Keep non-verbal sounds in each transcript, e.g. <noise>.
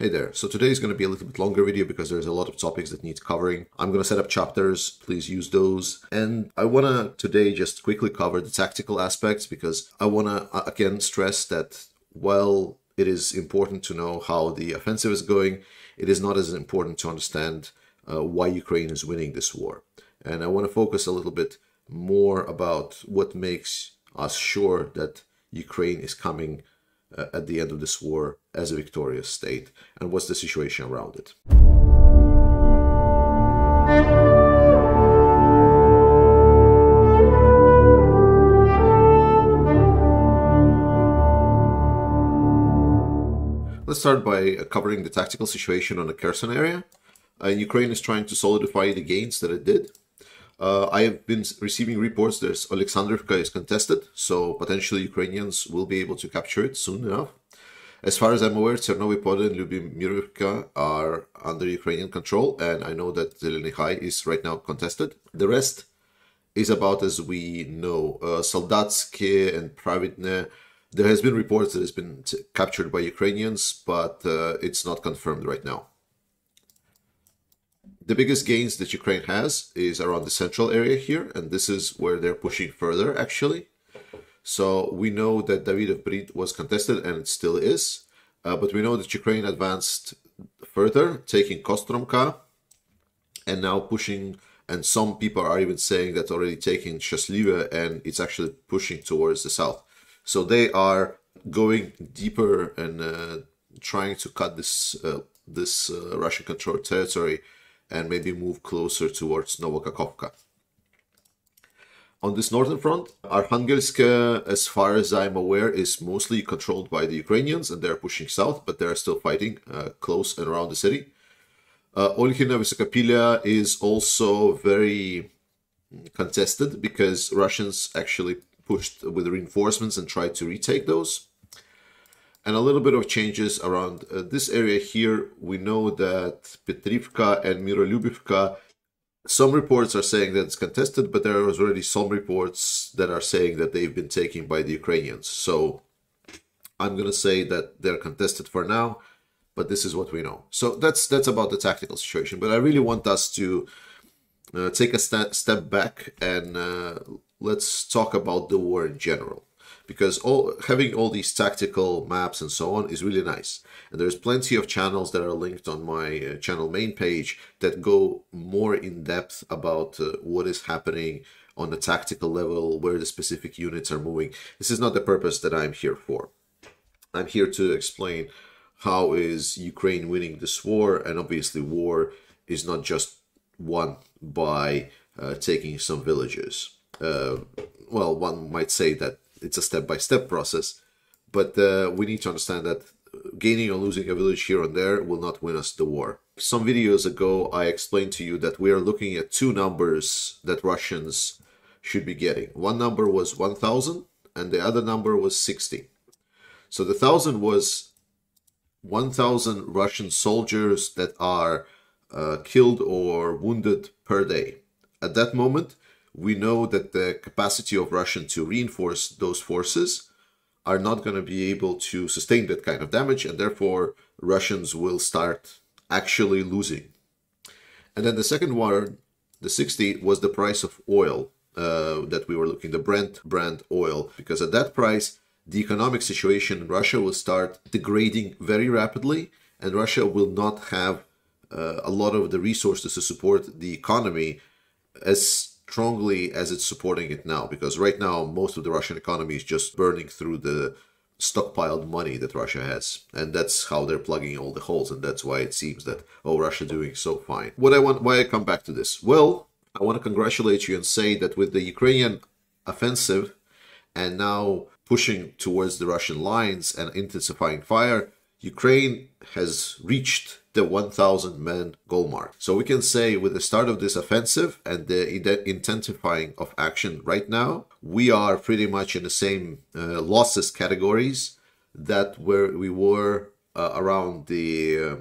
Hey there, so today is going to be a little bit longer video because there's a lot of topics that need covering. I'm going to set up chapters, please use those. And I want to today just quickly cover the tactical aspects because I want to uh, again stress that while it is important to know how the offensive is going, it is not as important to understand uh, why Ukraine is winning this war. And I want to focus a little bit more about what makes us sure that Ukraine is coming at the end of this war as a victorious state and what's the situation around it. Let's start by covering the tactical situation on the Kherson area. Uh, Ukraine is trying to solidify the gains that it did. Uh, I have been receiving reports that Alexandrivka is contested, so potentially Ukrainians will be able to capture it soon enough. As far as I'm aware, Tsernovy Pole and Lyubimirivka are under Ukrainian control, and I know that Zeleny is right now contested. The rest is about as we know. Uh, Soldatsky and Pravidne, there has been reports that it's been captured by Ukrainians, but uh, it's not confirmed right now the biggest gains that Ukraine has is around the central area here, and this is where they're pushing further, actually. So we know that Davidov Brid was contested, and it still is. Uh, but we know that Ukraine advanced further, taking Kostromka, and now pushing, and some people are even saying that already taking Shasliva, and it's actually pushing towards the south. So they are going deeper and uh, trying to cut this uh, this uh, Russian-controlled territory and maybe move closer towards Novokakhovka. On this northern front, Arkhangelsk, as far as I'm aware, is mostly controlled by the Ukrainians and they're pushing south, but they're still fighting uh, close and around the city. Uh, Olkhina Vysokopilia is also very contested because Russians actually pushed with reinforcements and tried to retake those and a little bit of changes around uh, this area here. We know that Petrivka and Mirolubivka, some reports are saying that it's contested, but there are already some reports that are saying that they've been taken by the Ukrainians. So I'm going to say that they're contested for now, but this is what we know. So that's that's about the tactical situation. But I really want us to uh, take a st step back and uh, let's talk about the war in general because all having all these tactical maps and so on is really nice. And there's plenty of channels that are linked on my uh, channel main page that go more in depth about uh, what is happening on the tactical level, where the specific units are moving. This is not the purpose that I'm here for. I'm here to explain how is Ukraine winning this war, and obviously war is not just won by uh, taking some villages. Uh, well, one might say that it's a step-by-step process. But uh, we need to understand that gaining or losing a village here and there will not win us the war. Some videos ago, I explained to you that we are looking at two numbers that Russians should be getting. One number was 1,000 and the other number was 60. So the 1,000 was 1,000 Russian soldiers that are uh, killed or wounded per day. At that moment, we know that the capacity of Russian to reinforce those forces are not going to be able to sustain that kind of damage, and therefore Russians will start actually losing. And then the second one, the 60, was the price of oil uh, that we were looking, the Brent brand oil, because at that price, the economic situation in Russia will start degrading very rapidly, and Russia will not have uh, a lot of the resources to support the economy as strongly as it's supporting it now because right now most of the Russian economy is just burning through the stockpiled money that Russia has and that's how they're plugging all the holes and that's why it seems that oh Russia doing so fine. What I want why I come back to this? Well, I want to congratulate you and say that with the Ukrainian offensive and now pushing towards the Russian lines and intensifying fire, Ukraine has reached the 1,000 men goal mark. So we can say with the start of this offensive and the intensifying of action right now, we are pretty much in the same uh, losses categories that where we were uh, around the uh,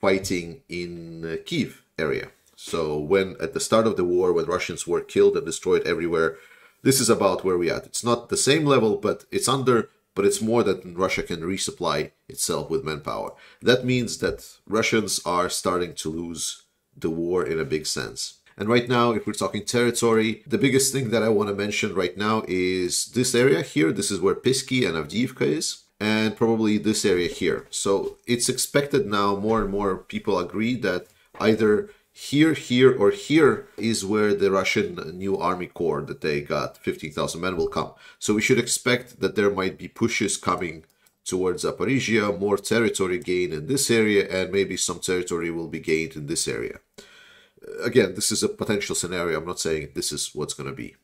fighting in Kiev area. So when at the start of the war, when Russians were killed and destroyed everywhere, this is about where we at. It's not the same level, but it's under but it's more that Russia can resupply itself with manpower. That means that Russians are starting to lose the war in a big sense. And right now, if we're talking territory, the biggest thing that I want to mention right now is this area here. This is where Pisky and Avdiivka is, and probably this area here. So it's expected now more and more people agree that either here, here, or here is where the Russian new army corps that they got, 15,000 men, will come. So we should expect that there might be pushes coming towards Zaporizhia, more territory gain in this area, and maybe some territory will be gained in this area. Again, this is a potential scenario. I'm not saying this is what's going to be.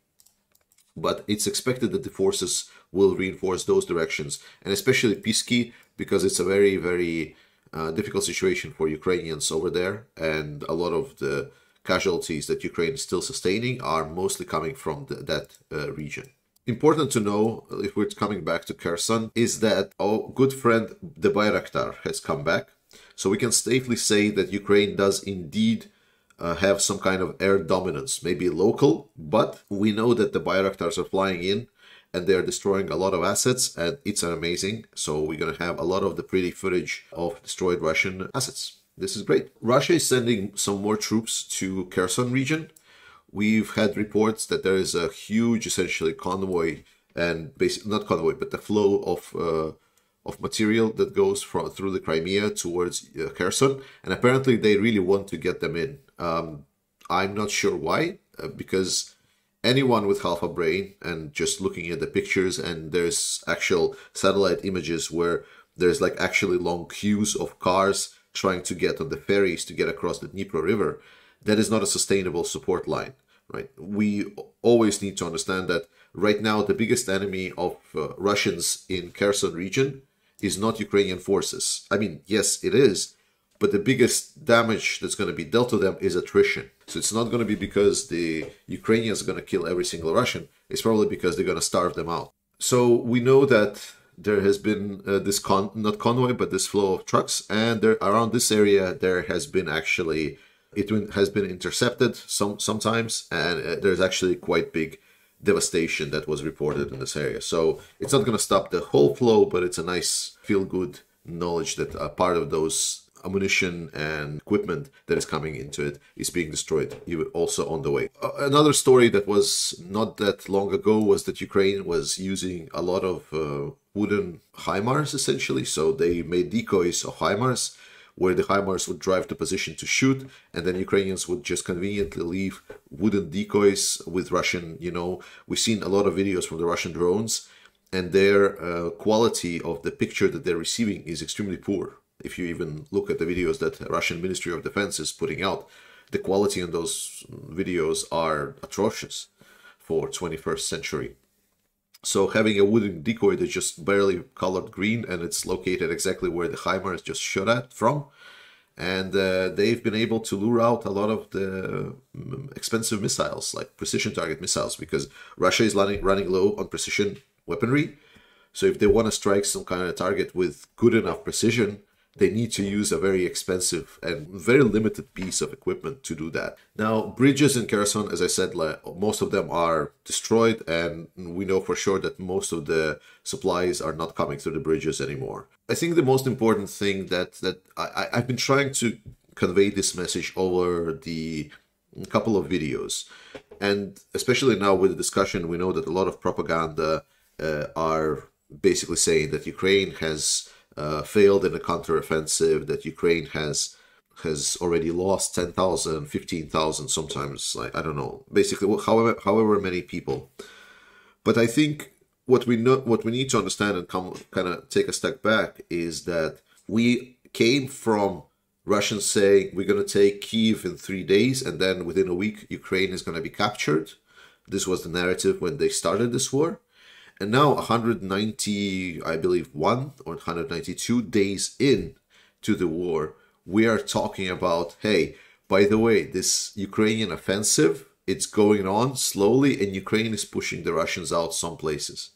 But it's expected that the forces will reinforce those directions, and especially Pisky, because it's a very, very uh, difficult situation for Ukrainians over there, and a lot of the casualties that Ukraine is still sustaining are mostly coming from the, that uh, region. Important to know, if we're coming back to Kherson, is that our good friend the Bayraktar has come back. So we can safely say that Ukraine does indeed uh, have some kind of air dominance, maybe local, but we know that the Bayraktars are flying in and they're destroying a lot of assets and it's amazing. So we're going to have a lot of the pretty footage of destroyed Russian assets. This is great. Russia is sending some more troops to Kherson region. We've had reports that there is a huge, essentially, convoy and basically not convoy, but the flow of uh, of material that goes from through the Crimea towards uh, Kherson, and apparently they really want to get them in. Um, I'm not sure why, uh, because anyone with half a brain and just looking at the pictures and there's actual satellite images where there's like actually long queues of cars trying to get on the ferries to get across the Dnipro River, that is not a sustainable support line, right? We always need to understand that right now the biggest enemy of uh, Russians in Kherson region is not Ukrainian forces. I mean, yes, it is, but the biggest damage that's going to be dealt to them is attrition. So it's not going to be because the Ukrainians are going to kill every single Russian. It's probably because they're going to starve them out. So we know that there has been uh, this con not convoy but this flow of trucks and there around this area there has been actually it has been intercepted some sometimes and uh, there's actually quite big devastation that was reported in this area so it's not going to stop the whole flow but it's a nice feel good knowledge that a part of those ammunition and equipment that is coming into it is being destroyed also on the way. Another story that was not that long ago was that Ukraine was using a lot of uh, wooden HIMARS essentially. So they made decoys of HIMARS where the HIMARS would drive to position to shoot, and then Ukrainians would just conveniently leave wooden decoys with Russian, you know, we've seen a lot of videos from the Russian drones, and their uh, quality of the picture that they're receiving is extremely poor if you even look at the videos that Russian Ministry of Defense is putting out, the quality in those videos are atrocious for 21st century. So having a wooden decoy that's just barely colored green and it's located exactly where the HIMARS just shot at from, and uh, they've been able to lure out a lot of the um, expensive missiles like precision target missiles because Russia is running, running low on precision weaponry. So if they want to strike some kind of target with good enough precision, they need to use a very expensive and very limited piece of equipment to do that. Now, bridges in Kherson, as I said, most of them are destroyed, and we know for sure that most of the supplies are not coming through the bridges anymore. I think the most important thing that that I, I've been trying to convey this message over the couple of videos, and especially now with the discussion, we know that a lot of propaganda uh, are basically saying that Ukraine has uh, failed in a counteroffensive, that Ukraine has has already lost 10,000, 15,000 sometimes, like, I don't know, basically however, however many people. But I think what we know, what we need to understand and come kind of take a step back is that we came from Russians saying we're going to take Kiev in three days and then within a week Ukraine is going to be captured. This was the narrative when they started this war. And now 190, I believe, one or 192 days in to the war, we are talking about, hey, by the way, this Ukrainian offensive, it's going on slowly and Ukraine is pushing the Russians out some places.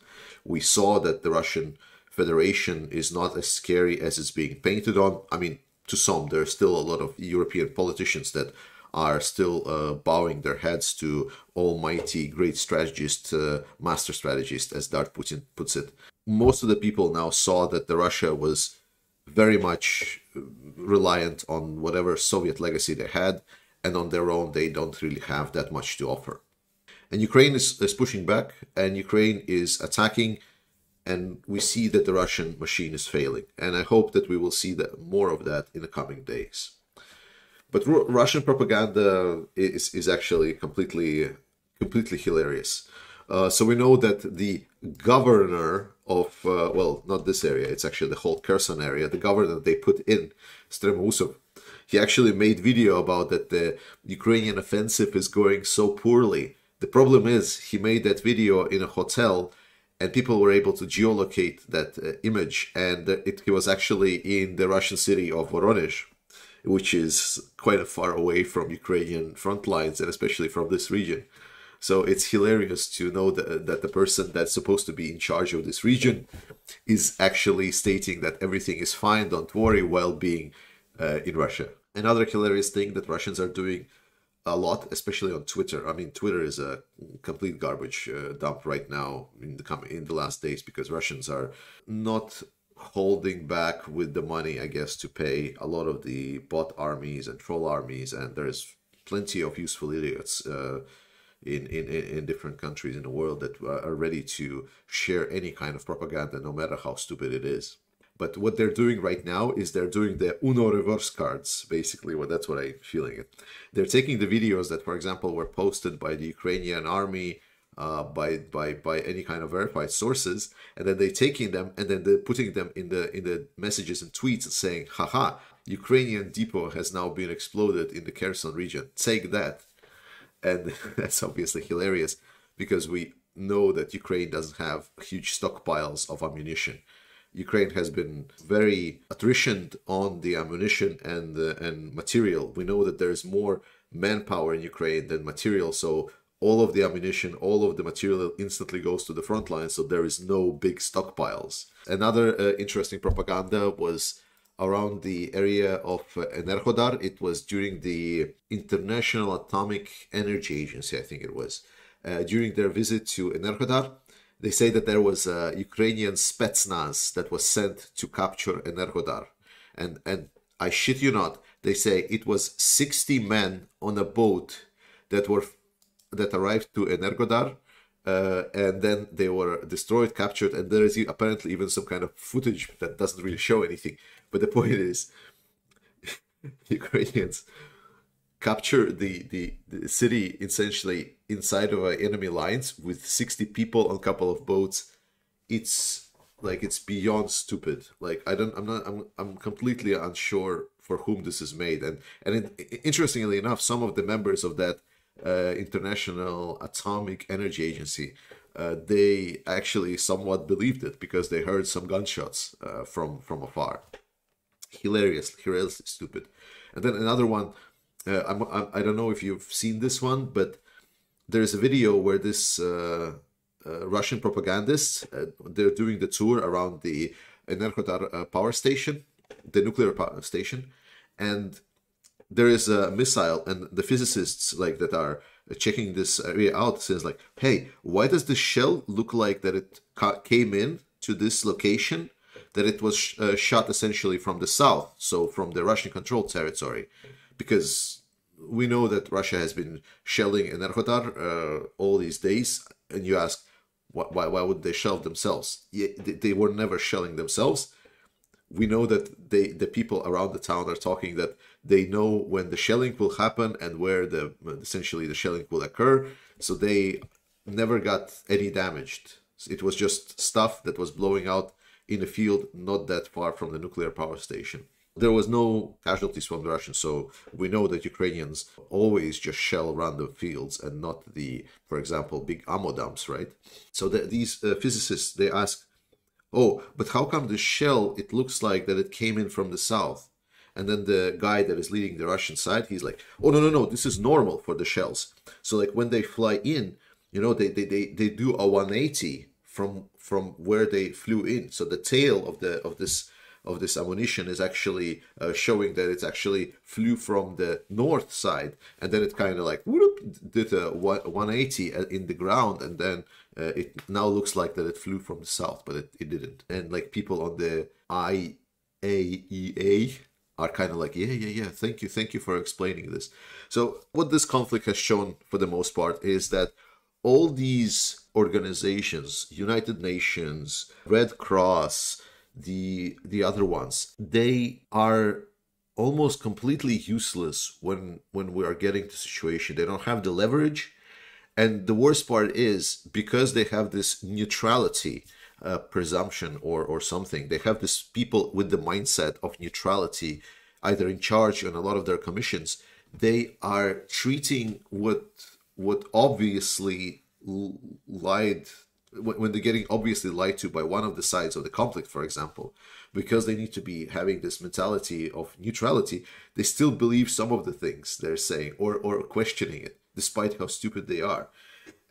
We saw that the Russian Federation is not as scary as it's being painted on. I mean, to some, there are still a lot of European politicians that are still uh, bowing their heads to almighty great strategist, uh, master strategist, as Dart Putin puts it. most of the people now saw that the Russia was very much reliant on whatever Soviet legacy they had, and on their own they don't really have that much to offer. And Ukraine is, is pushing back, and Ukraine is attacking, and we see that the Russian machine is failing. And I hope that we will see that more of that in the coming days. But Russian propaganda is, is actually completely completely hilarious. Uh, so we know that the governor of, uh, well, not this area, it's actually the whole Kherson area, the governor they put in, Stremousov, he actually made video about that the Ukrainian offensive is going so poorly. The problem is he made that video in a hotel and people were able to geolocate that uh, image and it, it was actually in the Russian city of Voronezh, which is quite a far away from Ukrainian front lines and especially from this region. So it's hilarious to know that, that the person that's supposed to be in charge of this region is actually stating that everything is fine, don't worry, while being uh, in Russia. Another hilarious thing that Russians are doing a lot, especially on Twitter. I mean, Twitter is a complete garbage uh, dump right now in the com- in the last days because Russians are not holding back with the money, I guess, to pay a lot of the bot armies and troll armies, and there's plenty of useful idiots uh, in, in, in different countries in the world that are ready to share any kind of propaganda, no matter how stupid it is. But what they're doing right now is they're doing the Uno reverse cards, basically. Well, that's what I'm feeling it. They're taking the videos that, for example, were posted by the Ukrainian army, uh, by by by any kind of verified sources, and then they're taking them and then they're putting them in the in the messages and tweets saying, "Haha, Ukrainian depot has now been exploded in the Kherson region. Take that." and <laughs> that's obviously hilarious because we know that Ukraine doesn't have huge stockpiles of ammunition. Ukraine has been very attritioned on the ammunition and uh, and material. We know that there's more manpower in Ukraine than material, so all of the ammunition, all of the material instantly goes to the front line, so there is no big stockpiles. Another uh, interesting propaganda was around the area of uh, Enerhodar. It was during the International Atomic Energy Agency, I think it was. Uh, during their visit to Enerhodar, they say that there was a Ukrainian Spetsnaz that was sent to capture Enerhodar. And, and I shit you not, they say it was 60 men on a boat that were that arrived to Energodar uh, and then they were destroyed, captured, and there is apparently even some kind of footage that doesn't really show anything. But the point is, <laughs> Ukrainians capture the, the, the city essentially inside of enemy lines with 60 people on a couple of boats. It's like it's beyond stupid. Like I don't, I'm not, I'm, I'm completely unsure for whom this is made. And and it, interestingly enough, some of the members of that uh, International Atomic Energy Agency, uh, they actually somewhat believed it because they heard some gunshots uh, from from afar hilarious, hilariously stupid. And then another one, uh, I'm, I'm, I don't know if you've seen this one, but there's a video where this uh, uh, Russian propagandists uh, they're doing the tour around the Enerhodar uh, power station, the nuclear power station, and there is a missile, and the physicists like that are checking this area out says like, hey, why does the shell look like that it came in to this location? that it was uh, shot essentially from the south, so from the Russian controlled territory, because we know that Russia has been shelling Enerhodar uh, all these days, and you ask, why, why would they shell themselves? They, they were never shelling themselves. We know that they the people around the town are talking that they know when the shelling will happen and where the essentially the shelling will occur, so they never got any damaged. It was just stuff that was blowing out in a field not that far from the nuclear power station. There was no casualties from the Russians, so we know that Ukrainians always just shell random fields and not the, for example, big ammo dumps, right? So the, these uh, physicists they ask, "Oh, but how come the shell? It looks like that it came in from the south." And then the guy that is leading the Russian side, he's like, "Oh no, no, no! This is normal for the shells. So like when they fly in, you know, they they they, they do a 180 from from where they flew in. So the tail of the of this of this ammunition is actually uh, showing that it actually flew from the north side and then it kind of like whoop, did a 180 in the ground and then uh, it now looks like that it flew from the south but it, it didn't and like people on the IAEA are kind of like yeah yeah yeah thank you thank you for explaining this so what this conflict has shown for the most part is that all these organizations, United Nations, Red Cross, the the other ones, they are almost completely useless when when we are getting to situation. They don't have the leverage, and the worst part is because they have this neutrality uh, presumption or or something. They have this people with the mindset of neutrality, either in charge on a lot of their commissions. They are treating what what obviously lied when they're getting obviously lied to by one of the sides of the conflict, for example, because they need to be having this mentality of neutrality, they still believe some of the things they're saying or, or questioning it, despite how stupid they are.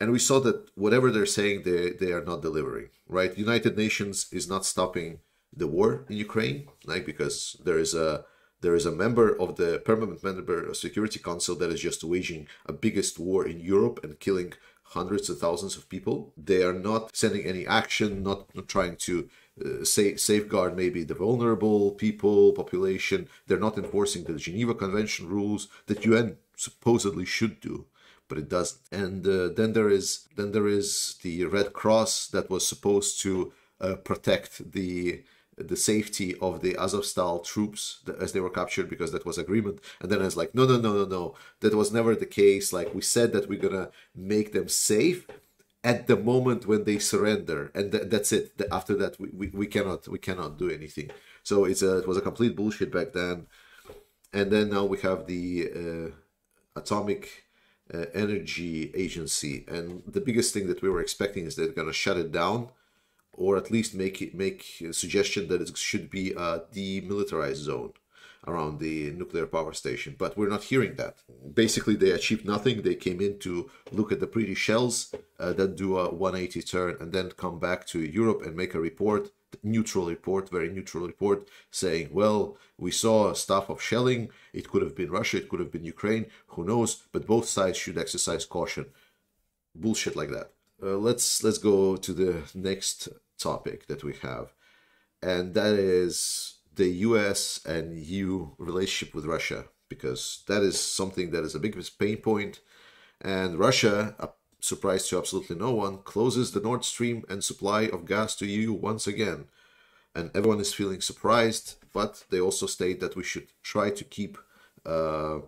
And we saw that whatever they're saying, they, they are not delivering, right? United Nations is not stopping the war in Ukraine, like because there is a there is a member of the permanent member of Security Council that is just waging a biggest war in Europe and killing hundreds of thousands of people. They are not sending any action, not, not trying to uh, say, safeguard maybe the vulnerable people, population. They're not enforcing the Geneva Convention rules that UN supposedly should do but it doesn't. And uh, then there is then there is the Red Cross that was supposed to uh, protect the the safety of the Azovstal troops as they were captured because that was agreement. And then I was like, no, no, no, no, no, that was never the case. Like we said that we're gonna make them safe at the moment when they surrender, and th- that's it. After that, we, we, we cannot we cannot do anything. So it's a it was a complete bullshit back then. And then now we have the uh, atomic. Uh, energy agency and the biggest thing that we were expecting is they're going to shut it down or at least make it make a suggestion that it should be a demilitarized zone around the nuclear power station. But we're not hearing that. Basically, they achieved nothing. They came in to look at the pretty shells, uh, then do a 180 turn, and then come back to Europe and make a report, neutral report, very neutral report, saying, well, we saw stuff of shelling. It could have been Russia, it could have been Ukraine, who knows? But both sides should exercise caution. Bullshit like that. Uh, let's let's go to the next topic that we have, and that is the U.S. and EU relationship with Russia, because that is something that is a big pain point, and Russia, surprise to absolutely no one, closes the Nord Stream and supply of gas to EU once again, and everyone is feeling surprised, but they also state that we should try to keep. Uh,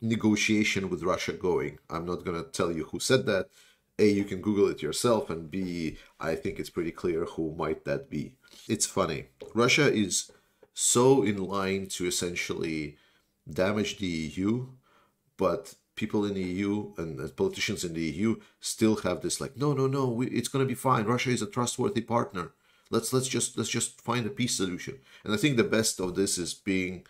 negotiation with Russia going. I'm not going to tell you who said that a, you can Google it yourself, and B, I think it's pretty clear who might that be. It's funny. Russia is so in line to essentially damage the EU, but people in the EU and politicians in the EU still have this like, no, no, no, we, it's going to be fine. Russia is a trustworthy partner. Let's let's just let's just find a peace solution. And I think the best of this is being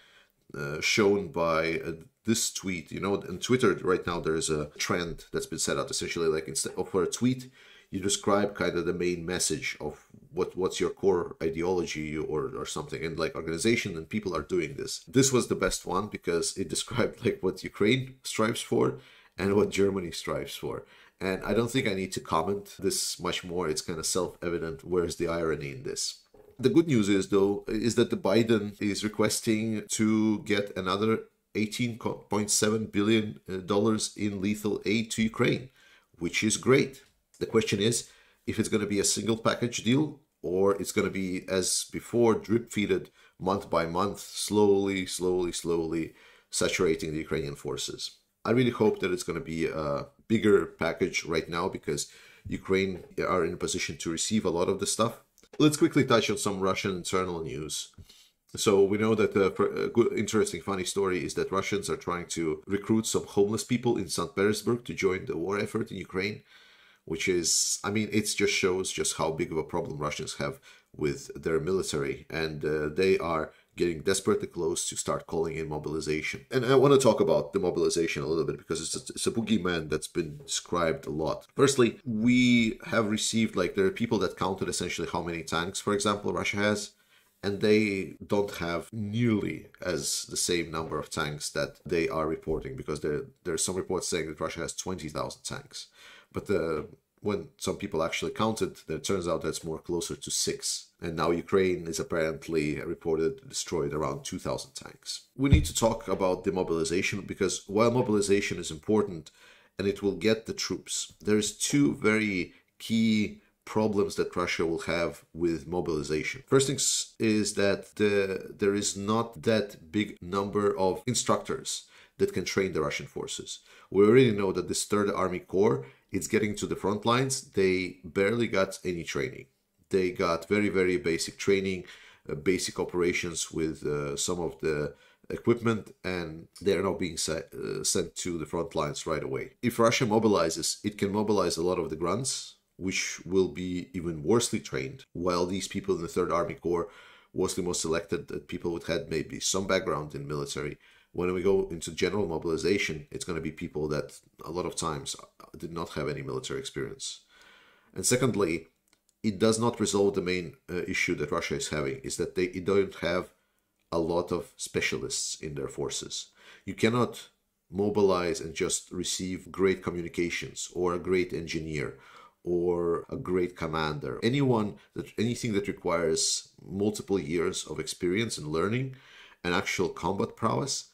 uh, shown by uh, this tweet. You know, on Twitter right now there's a trend that's been set out essentially like instead of for a tweet, you describe kind of the main message of what what's your core ideology or or something and like organization and people are doing this. This was the best one because it <laughs> described like what ukraine strives for and what germany strives for. And i don't think i need to comment this much more. It's kind of self-evident where's the irony in this? The good news is, though, is that the Biden is requesting to get another 18.7 billion uh, dollars in lethal aid to Ukraine, which is great. The question is if it's going to be a single package deal or it's going to be as before drip feeded month by month, slowly, slowly, slowly saturating the Ukrainian forces. I really hope that it's going to be a bigger package right now because Ukraine are in a position to receive a lot of the stuff let's quickly touch on some Russian internal news. So we know that a good, interesting, funny story is that Russians are trying to recruit some homeless people in St. Petersburg to join the war effort in Ukraine, which is, I mean, it just shows just how big of a problem Russians have with their military, and uh, they are getting desperately close to start calling in mobilization. And I want to talk about the mobilization a little bit because it's a, it's a boogeyman that's been described a lot. Firstly, we have received like there are people that counted essentially how many tanks, for example, Russia has. and they don't have nearly as the same number of tanks that they are reporting because there there are some reports saying that Russia has 20,000 tanks. But the when some people actually counted, it turns out that's more closer to six. And now Ukraine is apparently reported destroyed around 2,000 tanks. We need to talk about demobilization because while mobilization is important and it will get the troops, there's two very key problems that Russia will have with mobilization. First thing is that the, there is not that big number of instructors that can train the Russian forces. We already know that this Third Army Corps it's getting to the front lines. They barely got any training. They got very, very basic training, uh, basic operations with uh, some of the equipment, and they're now being set, uh, sent to the front lines right away. If Russia mobilizes, it can mobilize a lot of the grunts, which will be even worsely trained, while these people in the Third Army Corps, mostly most selected that people would had maybe some background in military, when we go into general mobilization, it's going to be people that a lot of times did not have any military experience. And secondly, it does not resolve the main uh, issue that Russia is having, is that they don't have a lot of specialists in their forces. You cannot mobilize and just receive great communications or a great engineer or a great commander. Anyone that anything that requires multiple years of experience and learning and actual combat prowess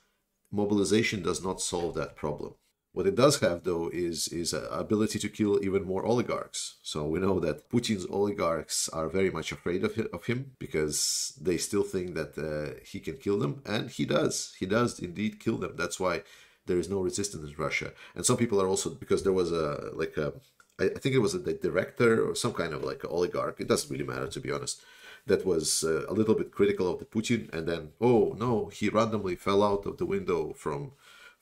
mobilization does not solve that problem. What it does have, though, is is a ability to kill even more oligarchs. So we know that Putin's oligarchs are very much afraid of him, of him because they still think that uh, he can kill them, and he does. He does indeed kill them. That's why there is no resistance in Russia. And some people are also because there was a like a I think it was a director or some kind of like oligarch. It doesn't really matter to be honest that was uh, a little bit critical of the Putin, and then oh no, he randomly fell out of the window from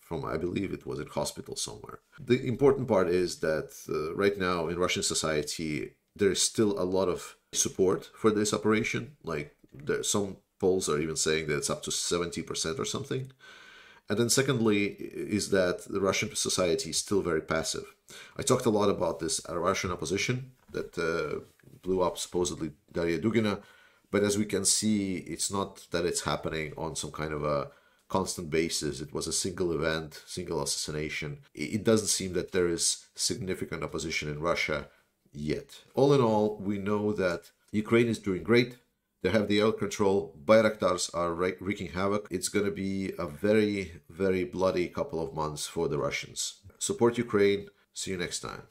from I believe it was in hospital somewhere. The important part is that uh, right now in Russian society there is still a lot of support for this operation. Like there, some polls are even saying that it's up to seventy percent or something. And then secondly is that the Russian society is still very passive. I talked a lot about this Russian opposition that uh, blew up supposedly Daria Dugina. But as we can see, it's not that it's happening on some kind of a constant basis. It was a single event, single assassination. It doesn't seem that there is significant opposition in Russia yet. All in all, we know that Ukraine is doing great. They have the air control. Bayraktars are wreaking havoc. It's going to be a very, very bloody couple of months for the Russians. Support Ukraine. See you next time.